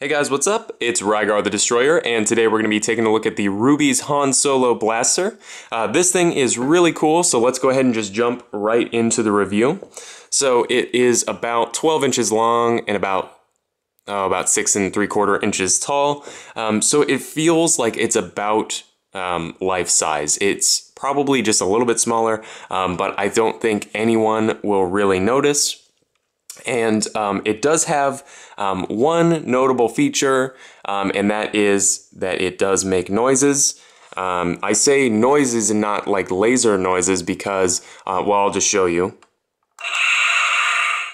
Hey guys, what's up? It's Rygar the Destroyer, and today we're going to be taking a look at the Rubie's Han Solo Blaster. Uh, this thing is really cool, so let's go ahead and just jump right into the review. So it is about 12 inches long and about oh, about six and three quarter inches tall. Um, so it feels like it's about um, life size. It's probably just a little bit smaller, um, but I don't think anyone will really notice. And um, it does have um, one notable feature, um, and that is that it does make noises. Um, I say noises and not like laser noises because, uh, well, I'll just show you.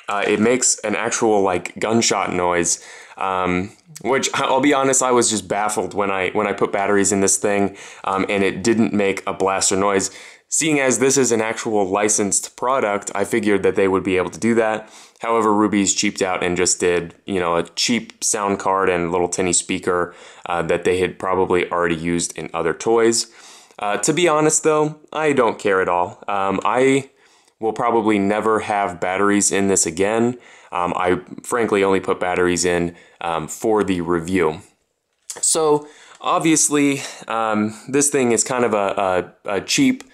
Uh, it makes an actual like gunshot noise, um, which I'll be honest, I was just baffled when I when I put batteries in this thing um, and it didn't make a blaster noise. Seeing as this is an actual licensed product, I figured that they would be able to do that. However, Rubie's cheaped out and just did, you know, a cheap sound card and little tinny speaker uh, that they had probably already used in other toys. Uh, to be honest, though, I don't care at all. Um, I will probably never have batteries in this again. Um, I frankly only put batteries in um, for the review. So, obviously, um, this thing is kind of a, a, a cheap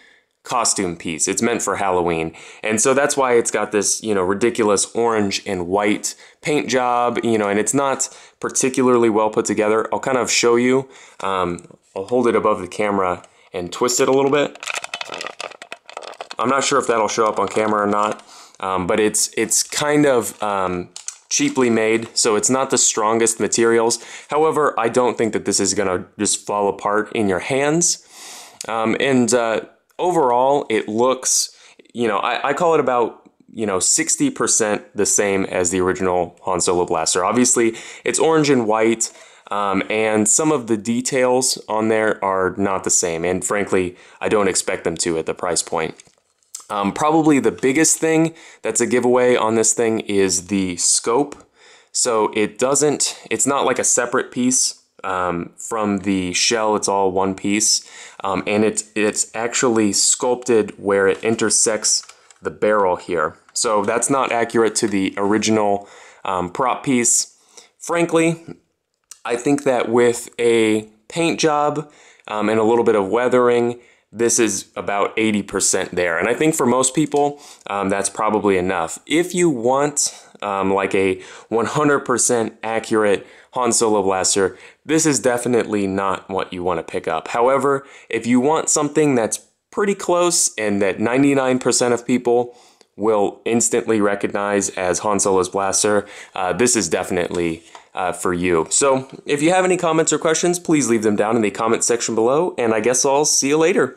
costume piece. It's meant for Halloween. And so that's why it's got this, you know, ridiculous orange and white paint job, you know, and it's not particularly well put together. I'll kind of show you. Um, I'll hold it above the camera and twist it a little bit. I'm not sure if that'll show up on camera or not, um, but it's it's kind of um, cheaply made, so it's not the strongest materials. However, I don't think that this is gonna just fall apart in your hands. Um, and uh, overall, it looks, you know, I, I call it about, you know, 60% the same as the original Han Solo blaster. Obviously, it's orange and white. Um, and some of the details on there are not the same. And frankly, I don't expect them to at the price point. Um, probably the biggest thing that's a giveaway on this thing is the scope. So it doesn't, it's not like a separate piece um, from the shell, it's all one piece, um, and it's it's actually sculpted where it intersects the barrel here. So that's not accurate to the original um, prop piece. Frankly, I think that with a paint job um, and a little bit of weathering, this is about 80% there. And I think for most people, um, that's probably enough. If you want um, like a 100% accurate Han Solo blaster, this is definitely not what you want to pick up. However, if you want something that's pretty close and that 99% of people will instantly recognize as Han Solo's blaster, uh, this is definitely uh, for you. So if you have any comments or questions, please leave them down in the comment section below, and I guess I'll see you later.